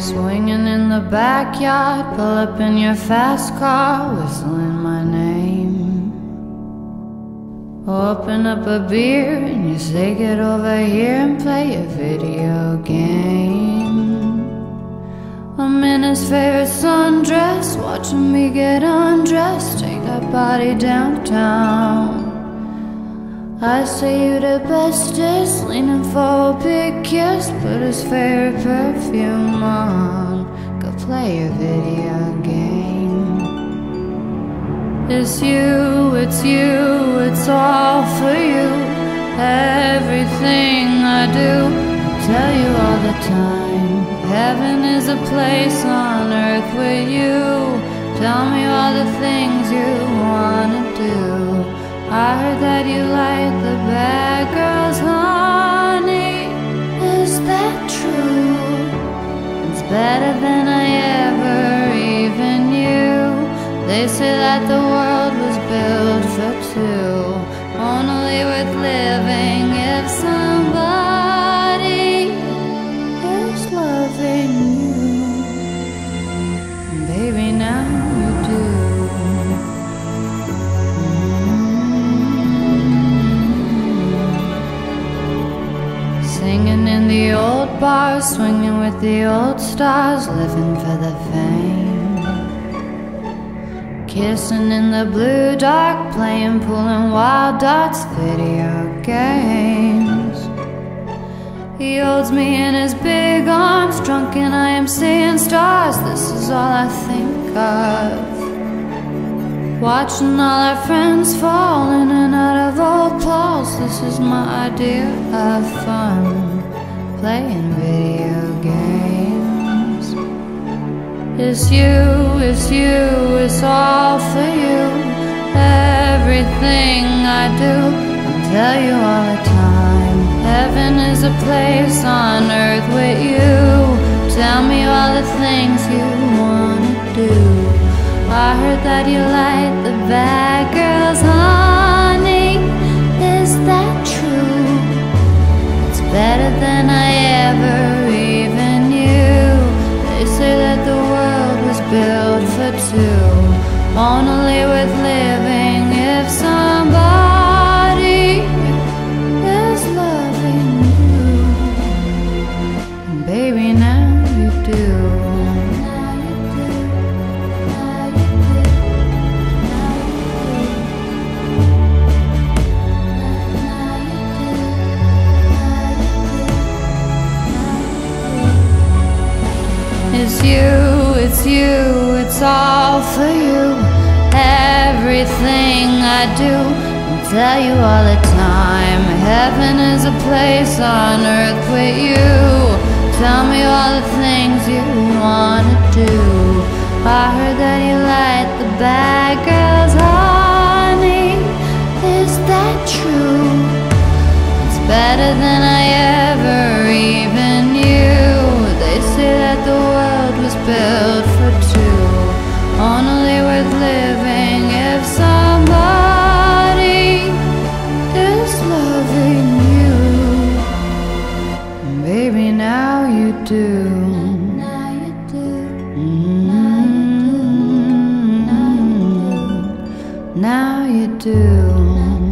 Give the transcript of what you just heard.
Swinging in the backyard, pull up in your fast car, whistling my name. Open up a beer and you say, Get over here and play a video game. I'm in his favorite sundress, watching me get undressed, take that body downtown. I say you the bestest, leaning for a big kiss, put his favorite perfume on, go play a video game. It's you, it's you, it's all for you. Everything I do, I tell you all the time. Heaven is a place on earth with you. Tell me all the things you wanna do. I heard that you like the bad girls, bars, swinging with the old stars, living for the fame. Kissing in the blue dark, playing, pulling wild dots, video games. He holds me in his big arms, drunk, and I am seeing stars. This is all I think of. Watching all our friends fall in and out of old clothes. This is my idea of fun. Playing video games. It's you, it's you, it's all for you. Everything I do, I tell you all the time. Heaven is a place on earth with you. Tell me all the things you wanna do. I heard that you like the bad better than I ever even knew. They say that the world was built for two, only worth living if somebody It's you, it's you, it's all for you. Everything I do, I tell you all the time. Heaven is a place on earth with you. Tell me all the things you wanna do. I heard that you like the bad Now you do.